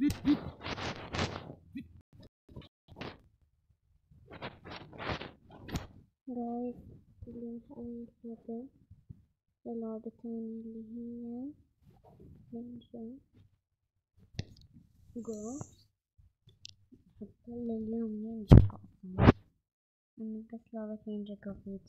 جايز اللي أي هذا لعبة تانية اللي هي نينجا جو حتى اليوم نينجا أصلا أنا بس لعبة نينجا جو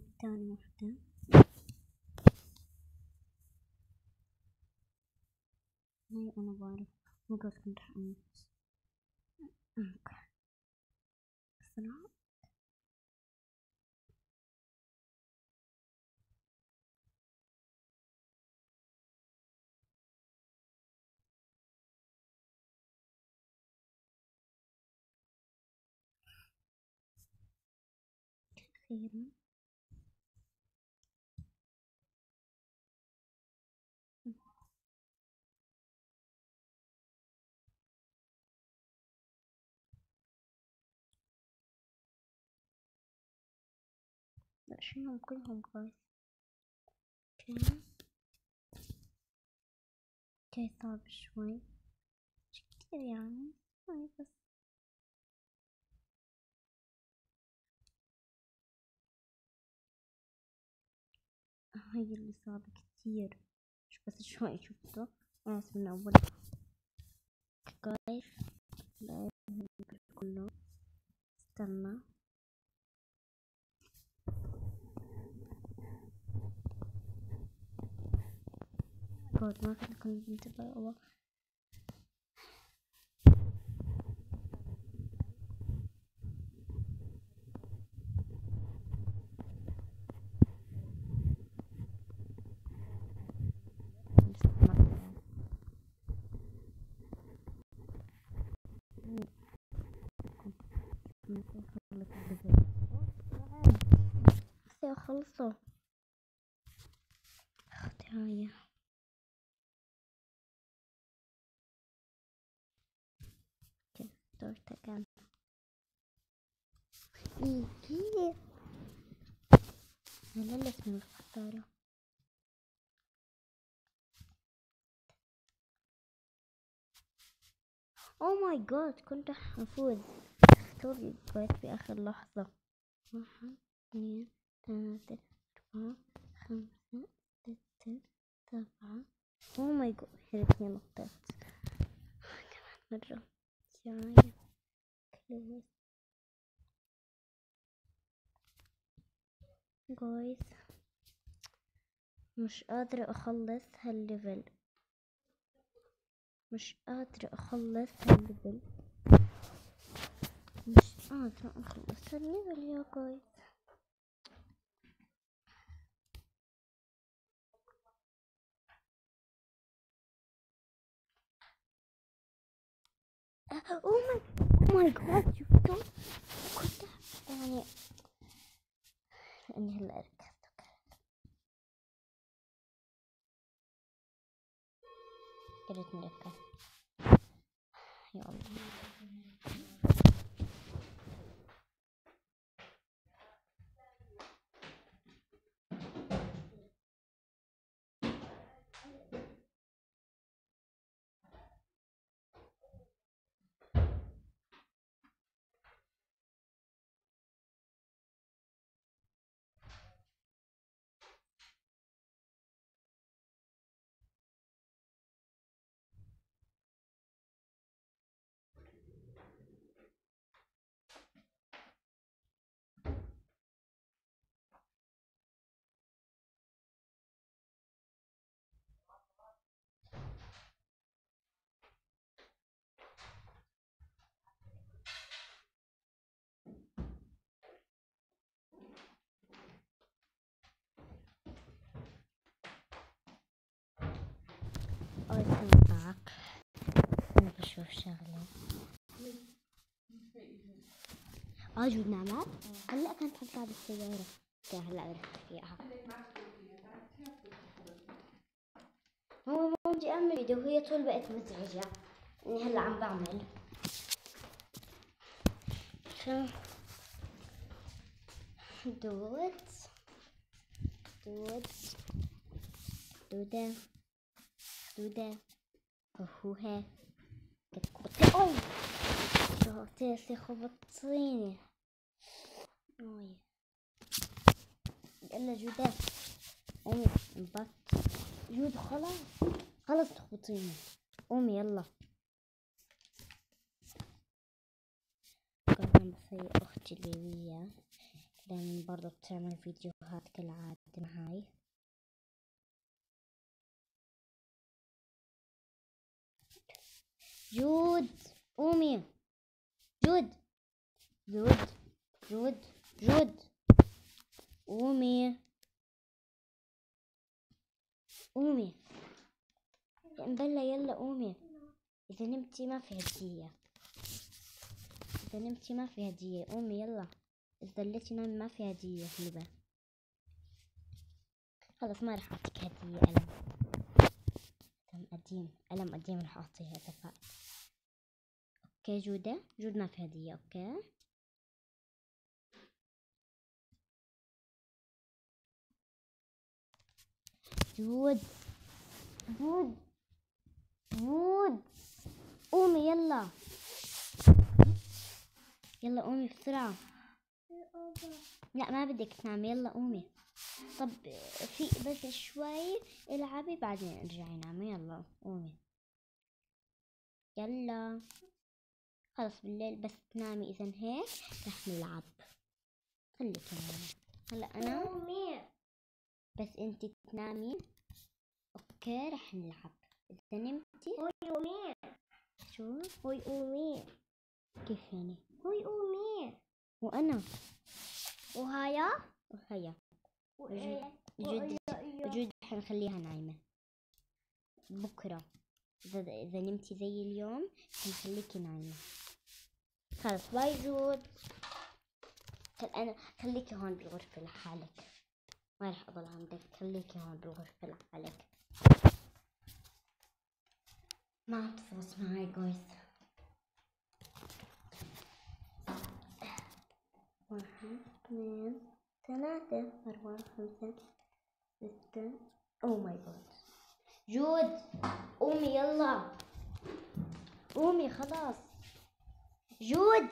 أما تاني واحدة. هاي أنا بعرف. كنت راح أموت أوكي. بسرعة أخيرا. لا شيلهم كلهم جايز أوكي صعب شوي مش كتير يعني هاي بس هاي اللي صعب كتير مش بس شوي شفتوا أنا من أول جايز لا كله استنى جود ما كنت كنت منتبه والله خلصوا أختي هاي. دورت again إيه أنا اسمي الخسارة أوه ماي جاد كنت أفوز اختار جايت في آخر لحظة. واحد اثنين ثلاثة أربعة خمسة ستة سبعة. oh my god هربتني نقطات كمان مرة. يعني please guys مش قادرة أخلص هال level مش قادرة أخلص هال level مش قادرة أخلص هال level يا guys oh my oh my god شفتوا كنت يعني لاني هلا ركزت يا ريتني ركزت يا الله welcome back بشوف شغلة. آه جود نعمات هلأ كانت حطها بالسيارة هلأ عرفت اياها هو ما بدي اعمل فيديو وهي طول بقت مزعجة. إني هلأ عم بعمل. دود دود دودة دودة هوها كتكوتة أوه شوتي خبطيني أوي يلا. جودة قومي انبط جود خلاص خلاص تخبطيني قومي يلا كمان بس هي أختي البيبية دايما برضه بتعمل فيديوهات كالعادة معاي جود. قومي. جود. جود. جود. جود. قومي. قومي. مبلة يلا قومي. إذا نمتي ما في هدية. إذا نمتي ما في هدية. قومي يلا. إذا ضليتي نايمة ما في هدية هبة خلاص ما راح أعطيك هدية ألم ألم. قديم ألم قديم راح أعطيها اتفقت okay جودة جود ما في هدية okay. جود جود جود. قومي يلا. يلا قومي بسرعة. لا ما بدك تنامي يلا قومي. طب في بس شوي العبي بعدين ارجعي نامي يلا قومي. يلا. خلص بالليل بس تنامي. إذا هيك رح نلعب. خليك نامي هلا أنا بس انت تنامي. okay رح نلعب. إذا نمتي. هوي قومي. شو؟ هوي قومي. كيف يعني؟ هوي قومي. وأنا. وهايا. وهيا وإيه؟ جد وإيه؟ جد حنخليها نايمة. بكرة. إذا إذا نمتي زي اليوم حنخليكي نايمة. خلص bye جود خل أنا خليكي هون بالغرفة لحالك. ما راح أضل عندك. خليكي هون بالغرفة لحالك. ما عم تفوز معي guys واحد اثنين. ثلاثة أربعة خمسة ستة. oh my God جود. قومي يلا. قومي خلاص. جود.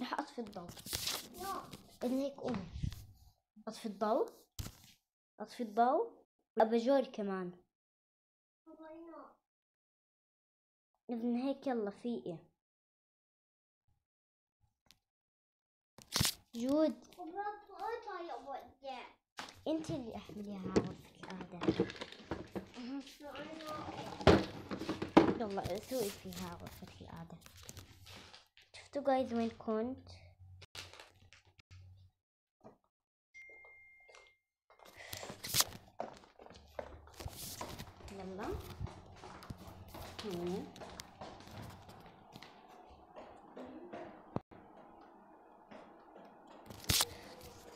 رح أطفي الضوء. إذا هيك قومي. أطفي الضوء. أطفي الضوء. والأباجور كمان. إذن هيك يلا فيقي. جود. انت اللي احمليها غرفة القعدة يلا سوي فيها غرفة القعدة شفتوا جايز وين كنت؟ يلا. هنا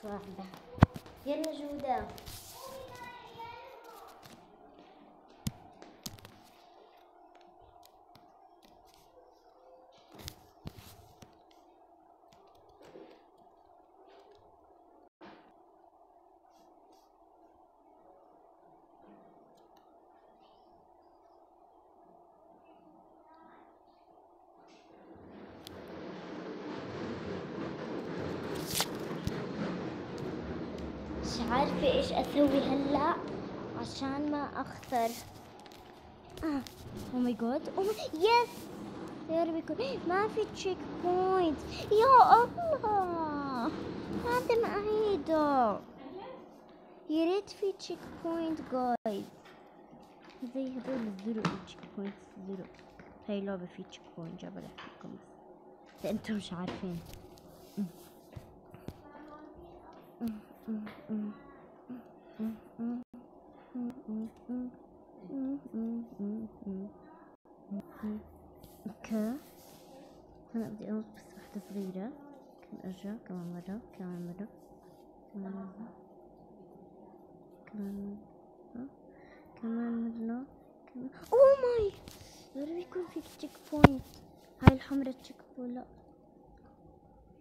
واحدة. يلا جودة مش عارفة إيش أسوي هلأ؟ عشان ما أخسر. آه. oh my God oh yes يا ربي يكون ما في checkpoint يا الله! هذا ما أعيده. يا ريت في checkpoint guys زي هدول الزرق ال checkpoint الزرق هاي لعبة في checkpoint جاب لكم بس إذا أنتم مش عارفين. okay. هلا بدي انط بس واحدة صغيرة. كم ارجع كمان مرة كمان مرة كمان مرة كمان كمان مرة كمان oh my يا يكون في checkpoint هاي الحمرة check ولا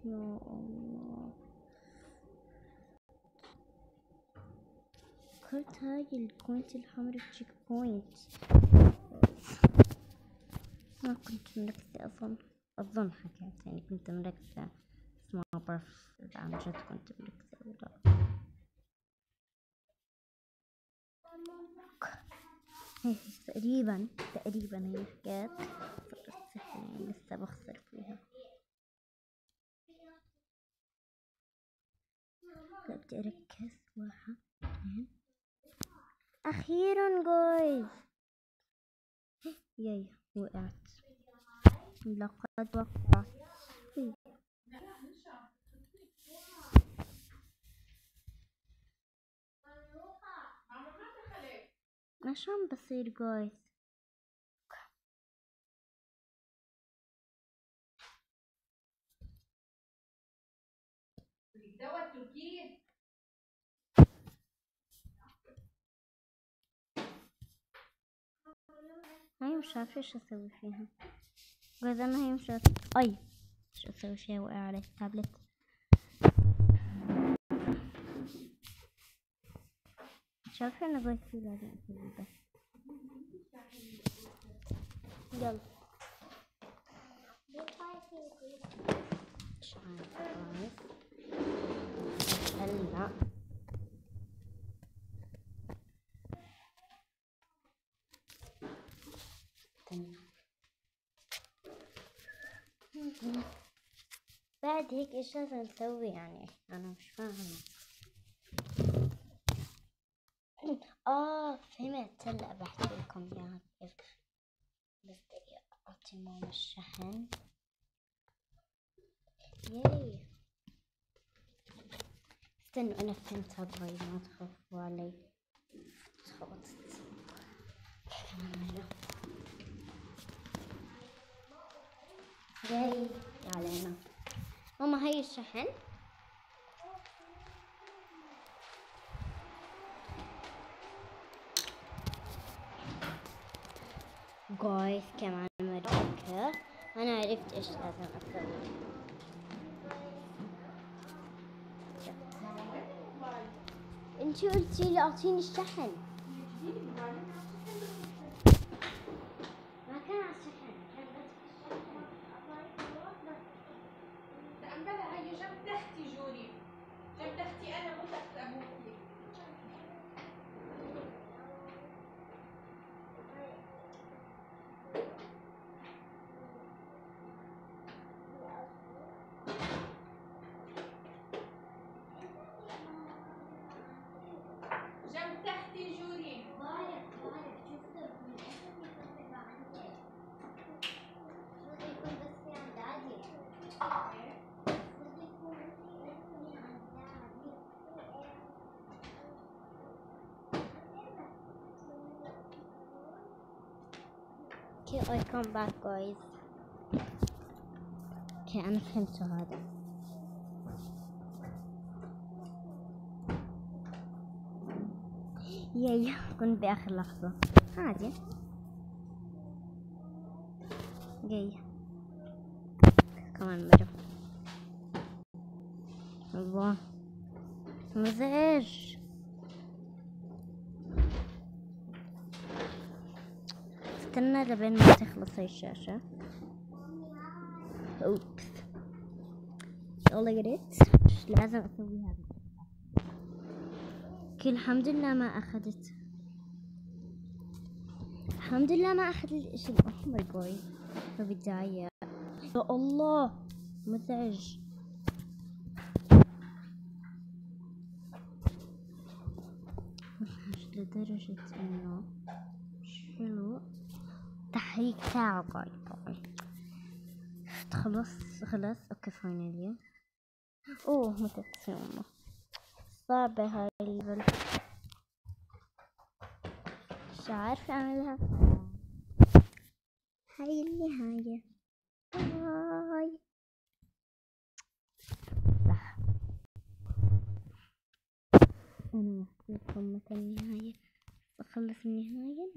يا الله. قلت هاي ال point الحمرة checkpoint ما كنت مركزة أظن أظن حكيت يعني كنت مركزة بس ما بعرف إذا عن جد كنت مركزة ولا تقريبا تقريبا هي حكيت يعني لسه بخسر فيها بدي أركز واحد اثنين أخيرا جويز ياي وقعت. لقد وقعت. عم بصير guys هاي مش عارفة إيش أسوي فيها. guys أنا هي مش عارفة أي إيش أسوي فيها وقع علي التابلت مش عارفة أنا جويز شو لازم أسوي بس يلا. مش عارفة. هلا استنى بعد هيك إيش لازم نسوي يعني. أنا مش فاهمة. آه فهمت. هلأ بحكي لكم إياها كيف بس دقيقة أعطي ماما الشحن. ياي. استنوا أنا فهمت هاي ما تخافوا علي. خبطت كمان مرة جاي علينا. ماما هاي الشحن جايز كمان مرة أنا عرفت إيش لازم أسوي. انتي قلتي لي أعطيني الشحن Okay, I come back. Okay, أنا فهمت هذا. ياي كنت بآخر لحظة. عادي. جاي كمان مرة الله. مزعج. استنى لبين ما تخلص هاي الشاشة. اوبس يلا قريت. إيش لازم أسوي هذا. الحمد لله ما أخذت. الحمد لله ما اخذت الإشي. الاحمر جوي في البداية يا الله. مزعج. لدرجة إنه شنو تحريك تاعه قاعد طبعا خلص خلص okay finally oh متت يما صعبة هاي ال level مش عارفة أعملها. هاي النهاية. bye. صح أنا متى النهاية أخلص النهاية.